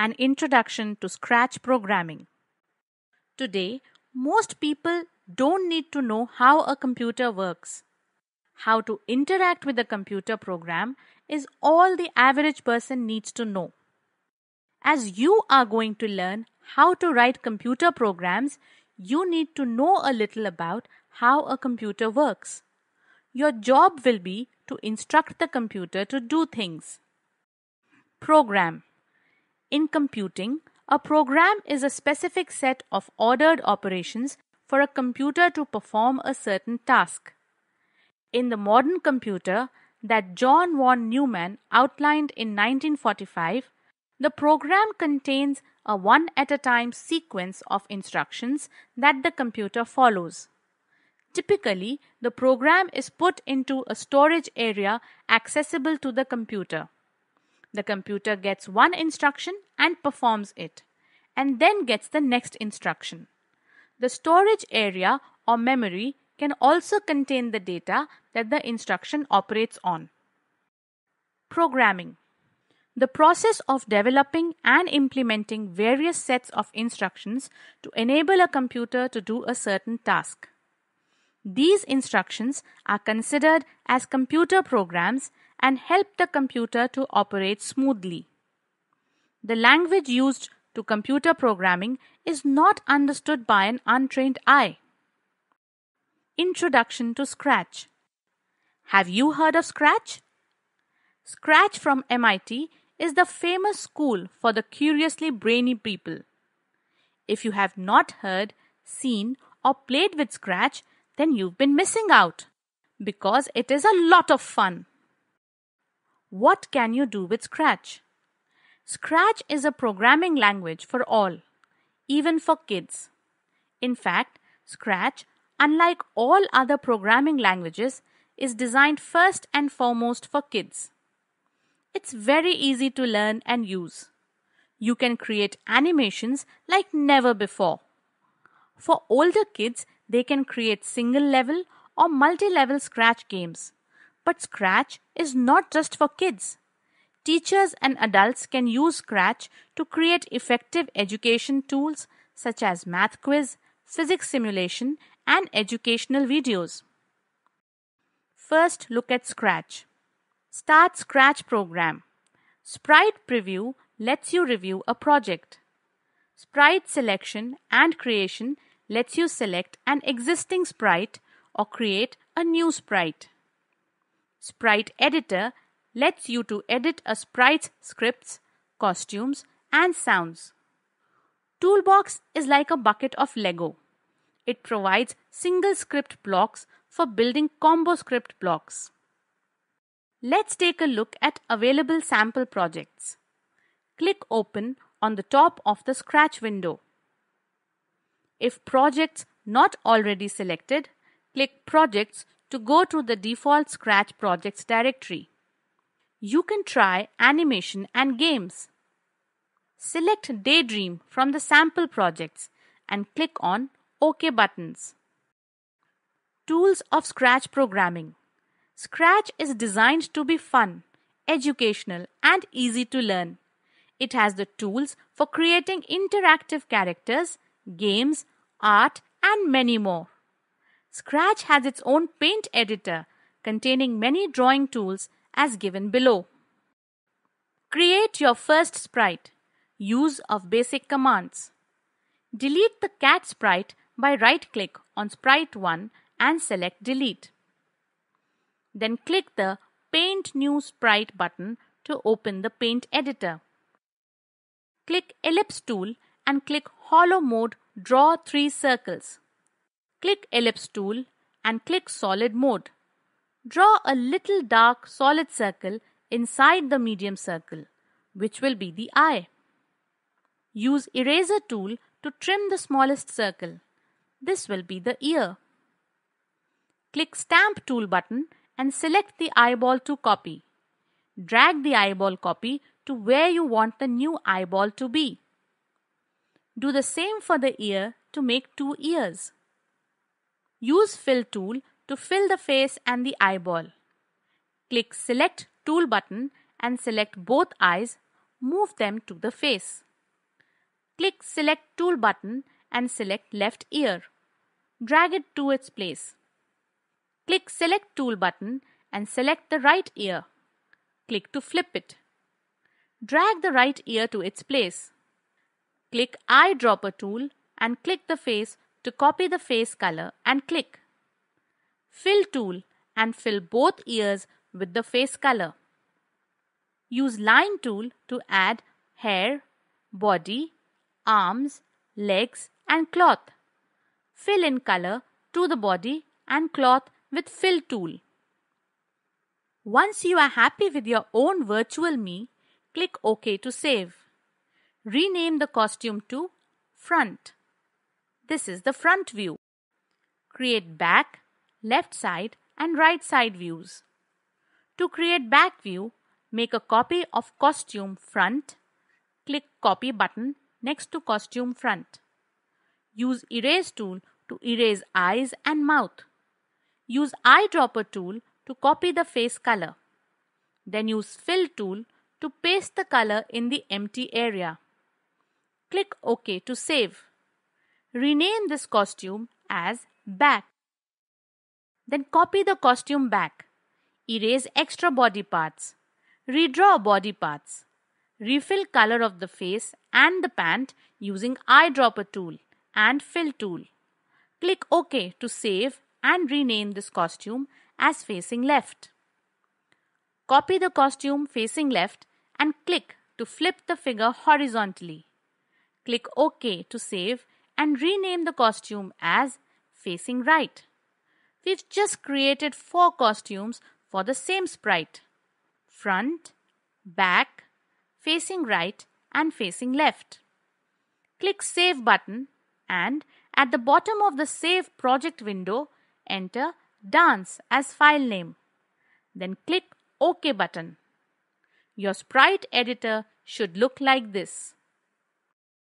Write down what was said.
An Introduction to Scratch Programming. Today, most people don't need to know how a computer works. How to interact with a computer program is all the average person needs to know. As you are going to learn how to write computer programs, you need to know a little about how a computer works. Your job will be to instruct the computer to do things. Program In computing, a program is a specific set of ordered operations for a computer to perform a certain task. In the modern computer that John von Neumann outlined in 1945, the program contains a one at a time sequence of instructions that the computer follows. Typically, the program is put into a storage area accessible to the computer. The computer gets one instruction and performs it, and then gets the next instruction. The storage area or memory can also contain the data that the instruction operates on. Programming the process of developing and implementing various sets of instructions to enable a computer to do a certain task. These instructions are considered as computer programs and help the computer to operate smoothly. The language used to computer programming is not understood by an untrained eye. Introduction to Scratch Have you heard of Scratch? Scratch from MIT is the famous school for the curiously brainy people. If you have not heard, seen, or played with Scratch, then you've been missing out because it is a lot of fun. What can you do with Scratch? Scratch is a programming language for all, even for kids. In fact, Scratch, unlike all other programming languages, is designed first and foremost for kids. It's very easy to learn and use. You can create animations like never before. For older kids, they can create single level or multi level Scratch games. But Scratch is not just for kids. Teachers and adults can use Scratch to create effective education tools such as math quiz, physics simulation, and educational videos. First, look at Scratch. Start Scratch program. Sprite Preview lets you review a project. Sprite Selection and Creation lets you select an existing sprite or create a new sprite. Sprite Editor lets you to edit a sprite's scripts, costumes, and sounds. Toolbox is like a bucket of Lego. It provides single script blocks for building combo script blocks. Let's take a look at available sample projects. Click Open on the top of the Scratch window. If projects not already selected, click Projects to go to the default Scratch projects directory. You can try animation and games. Select Daydream from the sample projects and click on OK buttons. Tools of Scratch Programming Scratch is designed to be fun, educational, and easy to learn. It has the tools for creating interactive characters, games, art, and many more. Scratch has its own paint editor containing many drawing tools as given below. Create your first sprite. Use of basic commands. Delete the cat sprite by right click on sprite 1 and select delete. Then click the Paint New Sprite button to open the Paint editor. Click Ellipse tool and click Hollow Mode Draw three circles. Click Ellipse tool and click Solid Mode. Draw a little dark solid circle inside the medium circle, which will be the eye. Use Eraser tool to trim the smallest circle. This will be the ear. Click Stamp tool button and select the eyeball to copy. Drag the eyeball copy to where you want the new eyeball to be. Do the same for the ear to make two ears. Use Fill tool to fill the face and the eyeball. Click Select Tool button and select both eyes. Move them to the face. Click Select Tool button and select left ear. Drag it to its place. Click Select Tool button and select the right ear. Click to flip it. Drag the right ear to its place. Click Eyedropper tool and click the face to copy the face color and click. Fill tool and fill both ears with the face color. Use line tool to add hair, body, arms, legs and cloth. Fill in color to the body and cloth with fill tool. Once you are happy with your own virtual me, click OK to save. Rename the costume to front. This is the front view. Create back, left side and right side views. To create back view, make a copy of costume front. Click copy button next to costume front. Use erase tool to erase eyes and mouth. Use eyedropper tool to copy the face color. Then use fill tool to paste the color in the empty area. Click OK to save. Rename this costume as back. Then copy the costume back. Erase extra body parts. Redraw body parts. Refill color of the face and the pant using eyedropper tool and fill tool. Click OK to save and rename this costume as facing left. Copy the costume facing left and click to flip the figure horizontally. Click OK to save and rename the costume as facing right. We've just created four costumes for the same sprite. Front, back, facing right and facing left. Click Save button and at the bottom of the Save project window, enter Dance as file name. Then click OK button. Your sprite editor should look like this.